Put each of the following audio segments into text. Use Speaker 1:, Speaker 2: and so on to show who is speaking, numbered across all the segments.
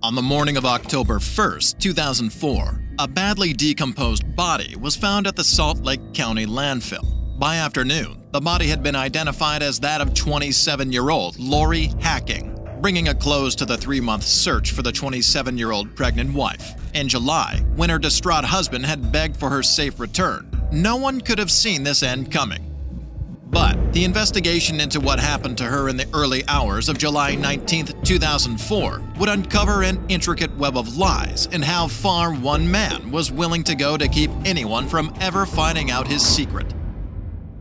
Speaker 1: On the morning of October 1st, 2004, a badly decomposed body was found at the Salt Lake County landfill. By afternoon, the body had been identified as that of 27 year old Lori Hacking, bringing a close to the three month search for the 27 year old pregnant wife. In July, when her distraught husband had begged for her safe return, no one could have seen this end coming. But the investigation into what happened to her in the early hours of July 19, 2004, would uncover an intricate web of lies and how far one man was willing to go to keep anyone from ever finding out his secret.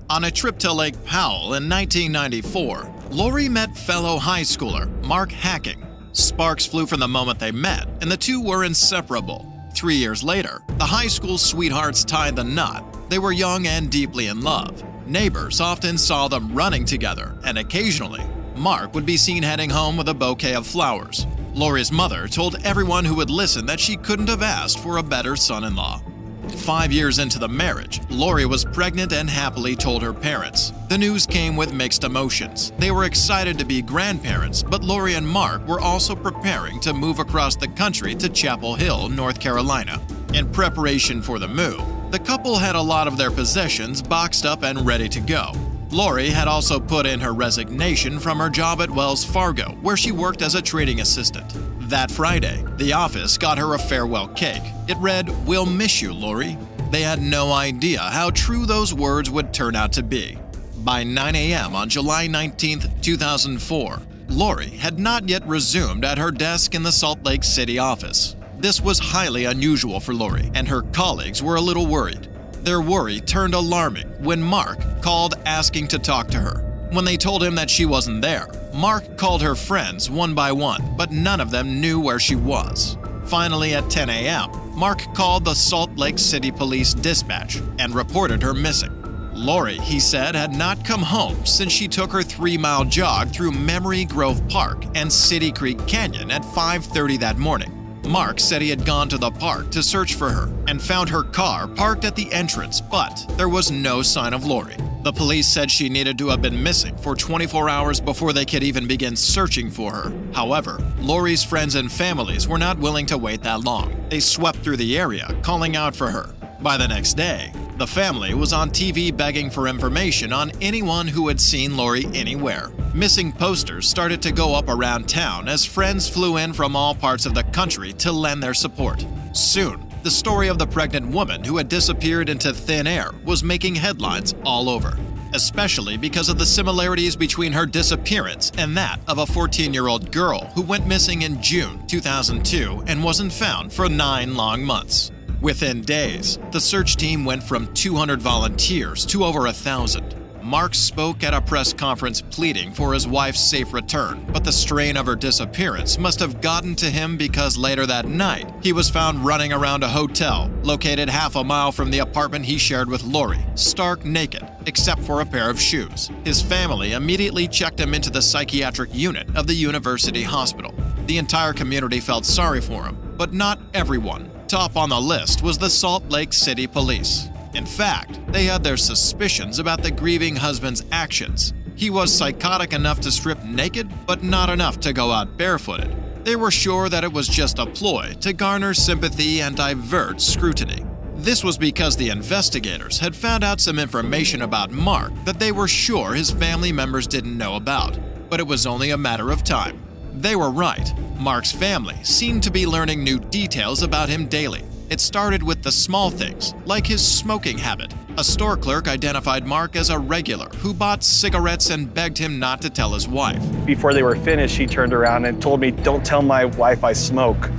Speaker 1: On a trip to Lake Powell in 1994, Lori met fellow high schooler Mark Hacking. Sparks flew from the moment they met, and the two were inseparable. Three years later, the high school sweethearts tied the knot. They were young and deeply in love. Neighbors often saw them running together, and occasionally, Mark would be seen heading home with a bouquet of flowers. Lori's mother told everyone who would listen that she couldn't have asked for a better son in law. Five years into the marriage, Lori was pregnant and happily told her parents. The news came with mixed emotions. They were excited to be grandparents, but Lori and Mark were also preparing to move across the country to Chapel Hill, North Carolina. In preparation for the move, the couple had a lot of their possessions boxed up and ready to go. Lori had also put in her resignation from her job at Wells Fargo, where she worked as a trading assistant. That Friday, the office got her a farewell cake. It read, We'll miss you, Lori. They had no idea how true those words would turn out to be. By 9 a.m. on July 19, 2004, Lori had not yet resumed at her desk in the Salt Lake City office. This was highly unusual for Lori, and her colleagues were a little worried. Their worry turned alarming when Mark called asking to talk to her. When they told him that she wasn't there, Mark called her friends one by one, but none of them knew where she was. Finally, at 10 a.m., Mark called the Salt Lake City Police Dispatch and reported her missing. Lori, he said, had not come home since she took her three-mile jog through Memory Grove Park and City Creek Canyon at 5.30 that morning. Mark said he had gone to the park to search for her and found her car parked at the entrance, but there was no sign of Lori. The police said she needed to have been missing for 24 hours before they could even begin searching for her. However, Lori's friends and families were not willing to wait that long. They swept through the area, calling out for her. By the next day, the family was on TV begging for information on anyone who had seen Lori anywhere. Missing posters started to go up around town as friends flew in from all parts of the country to lend their support. Soon, the story of the pregnant woman who had disappeared into thin air was making headlines all over, especially because of the similarities between her disappearance and that of a 14 year old girl who went missing in June 2002 and wasn't found for nine long months. Within days, the search team went from 200 volunteers to over a 1,000. Mark spoke at a press conference pleading for his wife's safe return, but the strain of her disappearance must have gotten to him because later that night, he was found running around a hotel located half a mile from the apartment he shared with Lori, stark naked, except for a pair of shoes. His family immediately checked him into the psychiatric unit of the university hospital. The entire community felt sorry for him, but not everyone. Top on the list was the Salt Lake City Police. In fact, they had their suspicions about the grieving husband's actions. He was psychotic enough to strip naked, but not enough to go out barefooted. They were sure that it was just a ploy to garner sympathy and divert scrutiny. This was because the investigators had found out some information about Mark that they were sure his family members didn't know about, but it was only a matter of time. They were right. Mark's family seemed to be learning new details about him daily. It started with the small things, like his smoking habit. A store clerk identified Mark as a regular who bought cigarettes and begged him not to tell his wife.
Speaker 2: Before they were finished, she turned around and told me, Don't tell my wife I smoke.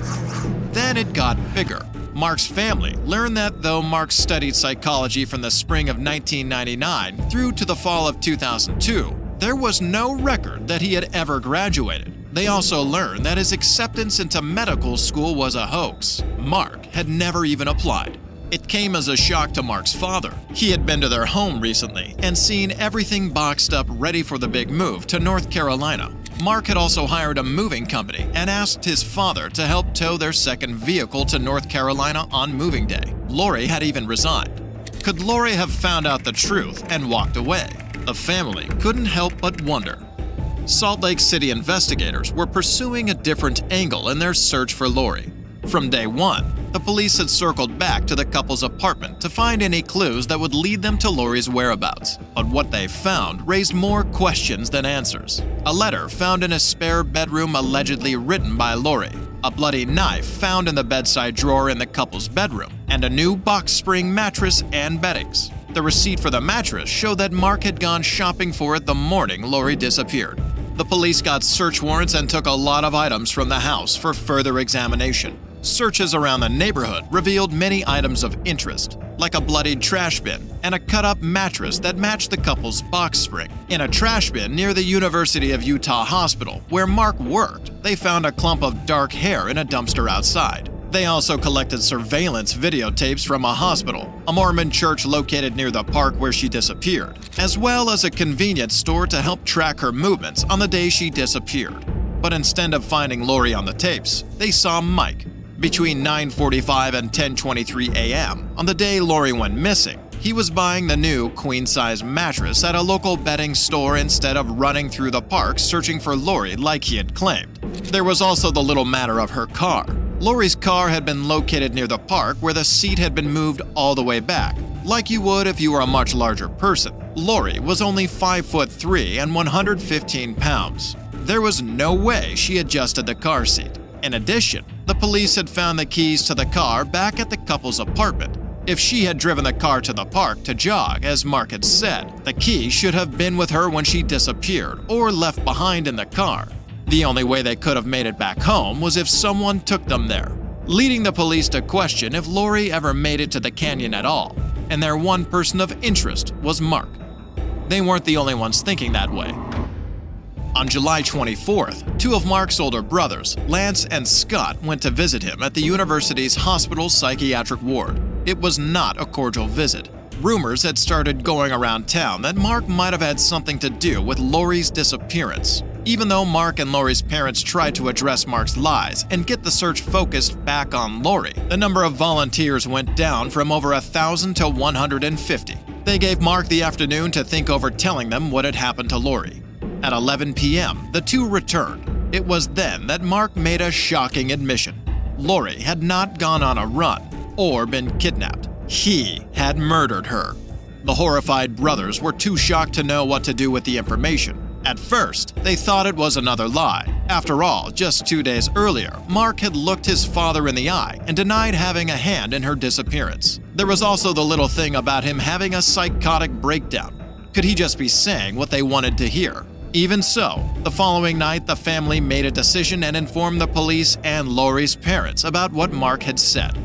Speaker 1: Then it got bigger. Mark's family learned that though Mark studied psychology from the spring of 1999 through to the fall of 2002, there was no record that he had ever graduated. They also learned that his acceptance into medical school was a hoax. Mark had never even applied. It came as a shock to Mark's father. He had been to their home recently and seen everything boxed up ready for the big move to North Carolina. Mark had also hired a moving company and asked his father to help tow their second vehicle to North Carolina on moving day. Lori had even resigned. Could Lori have found out the truth and walked away? The family couldn't help but wonder. Salt Lake City investigators were pursuing a different angle in their search for Lori. From day one, the police had circled back to the couple's apartment to find any clues that would lead them to Lori's whereabouts. But what they found raised more questions than answers. A letter found in a spare bedroom allegedly written by Lori, a bloody knife found in the bedside drawer in the couple's bedroom, and a new box spring mattress and beddings. The receipt for the mattress showed that Mark had gone shopping for it the morning Lori disappeared. The police got search warrants and took a lot of items from the house for further examination. Searches around the neighborhood revealed many items of interest, like a bloodied trash bin and a cut up mattress that matched the couple's box spring. In a trash bin near the University of Utah Hospital, where Mark worked, they found a clump of dark hair in a dumpster outside. They also collected surveillance videotapes from a hospital, a Mormon church located near the park where she disappeared, as well as a convenience store to help track her movements on the day she disappeared. But instead of finding Lori on the tapes, they saw Mike, between 9:45 and 10:23 a.m. on the day Lori went missing, he was buying the new queen-size mattress at a local bedding store instead of running through the park searching for Lori like he had claimed. There was also the little matter of her car. Lori's car had been located near the park where the seat had been moved all the way back, like you would if you were a much larger person. Lori was only 5 foot 3 and 115 pounds. There was no way she adjusted the car seat. In addition, the police had found the keys to the car back at the couple's apartment. If she had driven the car to the park to jog, as Mark had said, the key should have been with her when she disappeared or left behind in the car. The only way they could have made it back home was if someone took them there, leading the police to question if Lori ever made it to the canyon at all, and their one person of interest was Mark. They weren't the only ones thinking that way. On July 24th, two of Mark's older brothers, Lance and Scott, went to visit him at the university's hospital psychiatric ward. It was not a cordial visit. Rumors had started going around town that Mark might have had something to do with Lori's disappearance. Even though Mark and Lori's parents tried to address Mark's lies and get the search focused back on Lori, the number of volunteers went down from over a thousand to 150. They gave Mark the afternoon to think over telling them what had happened to Lori. At 11 p.m., the two returned. It was then that Mark made a shocking admission. Lori had not gone on a run or been kidnapped. He had murdered her. The horrified brothers were too shocked to know what to do with the information. At first, they thought it was another lie. After all, just two days earlier, Mark had looked his father in the eye and denied having a hand in her disappearance. There was also the little thing about him having a psychotic breakdown. Could he just be saying what they wanted to hear? Even so, the following night the family made a decision and informed the police and Lori's parents about what Mark had said.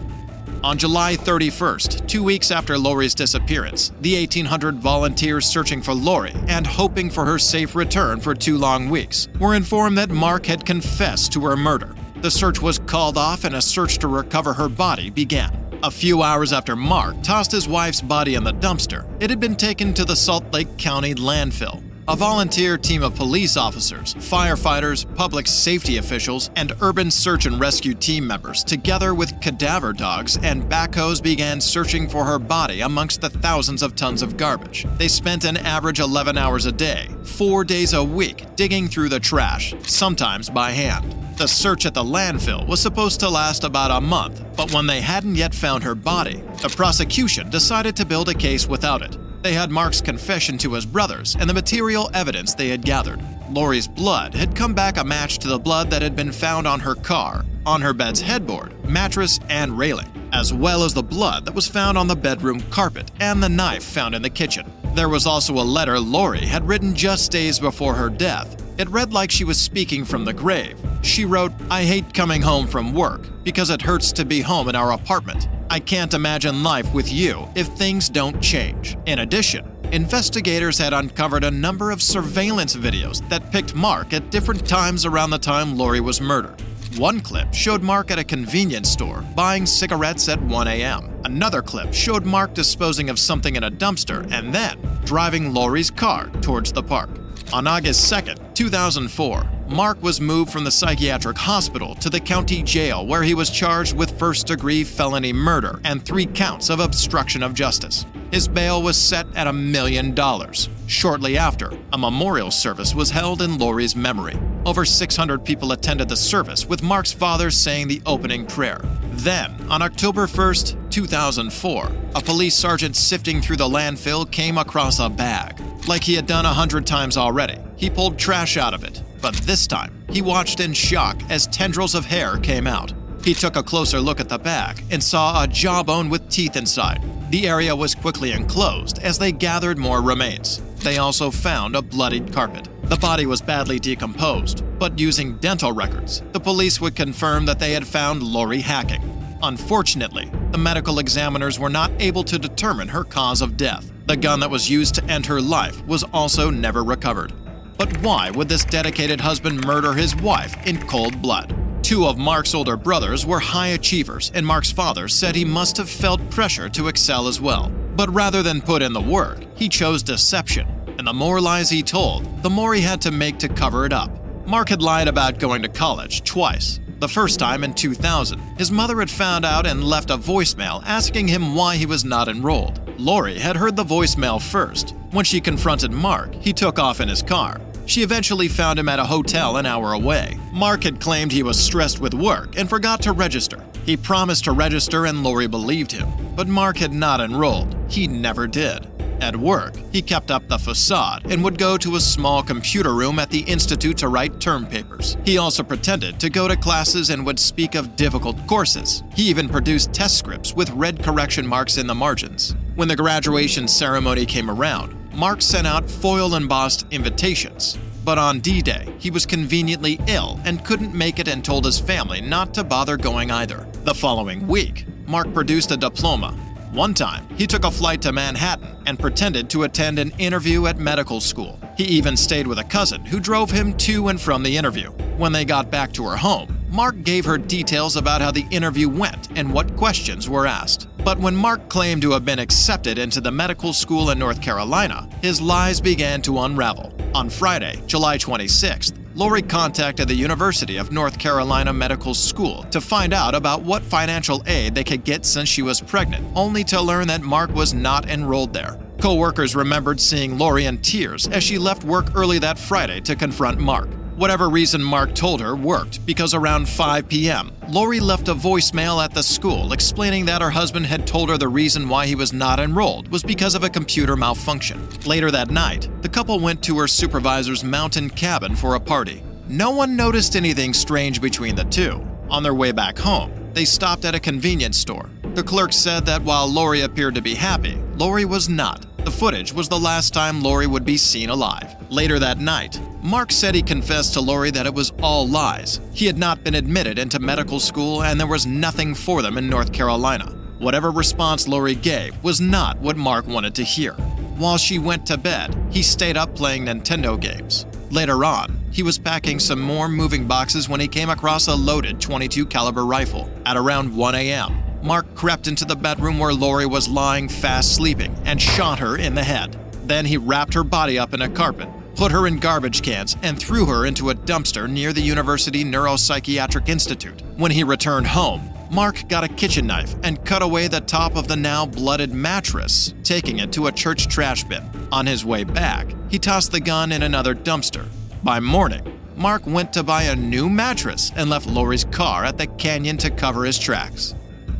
Speaker 1: On July 31st, two weeks after Lori's disappearance, the 1,800 volunteers searching for Lori and hoping for her safe return for two long weeks were informed that Mark had confessed to her murder. The search was called off and a search to recover her body began. A few hours after Mark tossed his wife's body in the dumpster, it had been taken to the Salt Lake County landfill. A volunteer team of police officers, firefighters, public safety officials, and urban search and rescue team members, together with cadaver dogs and backhoes, began searching for her body amongst the thousands of tons of garbage. They spent an average 11 hours a day, four days a week, digging through the trash, sometimes by hand. The search at the landfill was supposed to last about a month, but when they hadn't yet found her body, the prosecution decided to build a case without it. They had Mark's confession to his brothers and the material evidence they had gathered. Lori's blood had come back a match to the blood that had been found on her car, on her bed's headboard, mattress, and railing, as well as the blood that was found on the bedroom carpet and the knife found in the kitchen. There was also a letter Lori had written just days before her death. It read like she was speaking from the grave. She wrote, I hate coming home from work because it hurts to be home in our apartment. I can't imagine life with you if things don't change. In addition, investigators had uncovered a number of surveillance videos that picked Mark at different times around the time Lori was murdered. One clip showed Mark at a convenience store buying cigarettes at 1 a.m. Another clip showed Mark disposing of something in a dumpster and then driving Lori's car towards the park. On August 2, 2004, Mark was moved from the psychiatric hospital to the county jail where he was charged with first degree felony murder and three counts of obstruction of justice. His bail was set at a million dollars. Shortly after, a memorial service was held in Lori's memory. Over 600 people attended the service, with Mark's father saying the opening prayer. Then, on October 1st, 2004, a police sergeant sifting through the landfill came across a bag. Like he had done a hundred times already, he pulled trash out of it, but this time, he watched in shock as tendrils of hair came out. He took a closer look at the bag and saw a jawbone with teeth inside. The area was quickly enclosed as they gathered more remains. They also found a bloodied carpet. The body was badly decomposed, but using dental records, the police would confirm that they had found Lori Hacking. Unfortunately, the medical examiners were not able to determine her cause of death. The gun that was used to end her life was also never recovered. But why would this dedicated husband murder his wife in cold blood? Two of Mark's older brothers were high achievers, and Mark's father said he must have felt pressure to excel as well. But rather than put in the work, he chose deception, and the more lies he told, the more he had to make to cover it up. Mark had lied about going to college twice. The first time in 2000, his mother had found out and left a voicemail asking him why he was not enrolled. Lori had heard the voicemail first. When she confronted Mark, he took off in his car. She eventually found him at a hotel an hour away. Mark had claimed he was stressed with work and forgot to register. He promised to register and Lori believed him, but Mark had not enrolled. He never did. At work, he kept up the facade and would go to a small computer room at the institute to write term papers. He also pretended to go to classes and would speak of difficult courses. He even produced test scripts with red correction marks in the margins. When the graduation ceremony came around, Mark sent out foil embossed invitations. But on D Day, he was conveniently ill and couldn't make it and told his family not to bother going either. The following week, Mark produced a diploma one time, he took a flight to Manhattan and pretended to attend an interview at medical school. He even stayed with a cousin who drove him to and from the interview. When they got back to her home, Mark gave her details about how the interview went and what questions were asked. But when Mark claimed to have been accepted into the medical school in North Carolina, his lies began to unravel. On Friday, July 26th, Lori contacted the University of North Carolina Medical School to find out about what financial aid they could get since she was pregnant, only to learn that Mark was not enrolled there. Co-workers remembered seeing Lori in tears as she left work early that Friday to confront Mark. Whatever reason Mark told her worked because around 5 p.m., Lori left a voicemail at the school explaining that her husband had told her the reason why he was not enrolled was because of a computer malfunction. Later that night, the couple went to her supervisor's mountain cabin for a party. No one noticed anything strange between the two. On their way back home, they stopped at a convenience store. The clerk said that while Lori appeared to be happy, Lori was not. The footage was the last time Lori would be seen alive. Later that night, Mark said he confessed to Lori that it was all lies. He had not been admitted into medical school and there was nothing for them in North Carolina. Whatever response Lori gave was not what Mark wanted to hear. While she went to bed, he stayed up playing Nintendo games. Later on, he was packing some more moving boxes when he came across a loaded 22 caliber rifle. At around 1 a.m., Mark crept into the bedroom where Lori was lying fast sleeping and shot her in the head. Then he wrapped her body up in a carpet, put her in garbage cans, and threw her into a dumpster near the University Neuropsychiatric Institute. When he returned home, Mark got a kitchen knife and cut away the top of the now blooded mattress, taking it to a church trash bin. On his way back, he tossed the gun in another dumpster. By morning, Mark went to buy a new mattress and left Lori's car at the canyon to cover his tracks.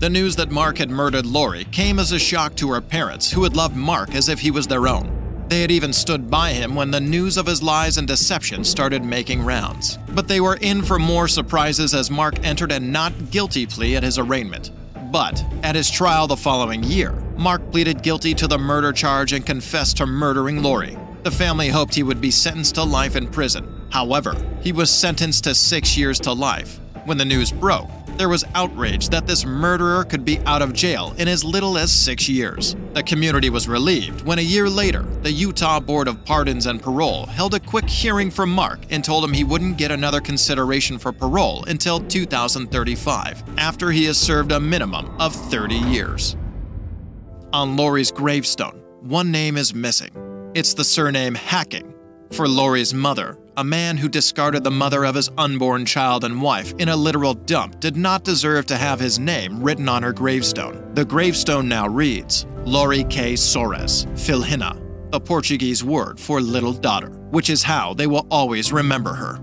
Speaker 1: The news that Mark had murdered Lori came as a shock to her parents, who had loved Mark as if he was their own. They had even stood by him when the news of his lies and deception started making rounds. But they were in for more surprises as Mark entered a not guilty plea at his arraignment. But at his trial the following year, Mark pleaded guilty to the murder charge and confessed to murdering Lori. The family hoped he would be sentenced to life in prison. However, he was sentenced to six years to life. When the news broke, there was outrage that this murderer could be out of jail in as little as six years. The community was relieved when a year later, the Utah Board of Pardons and Parole held a quick hearing for Mark and told him he wouldn't get another consideration for parole until 2035, after he has served a minimum of 30 years. On Lori's gravestone, one name is missing. It's the surname Hacking. For Lori's mother, a man who discarded the mother of his unborn child and wife in a literal dump did not deserve to have his name written on her gravestone. The gravestone now reads Lori K. Soares, Filhinha, a Portuguese word for little daughter, which is how they will always remember her.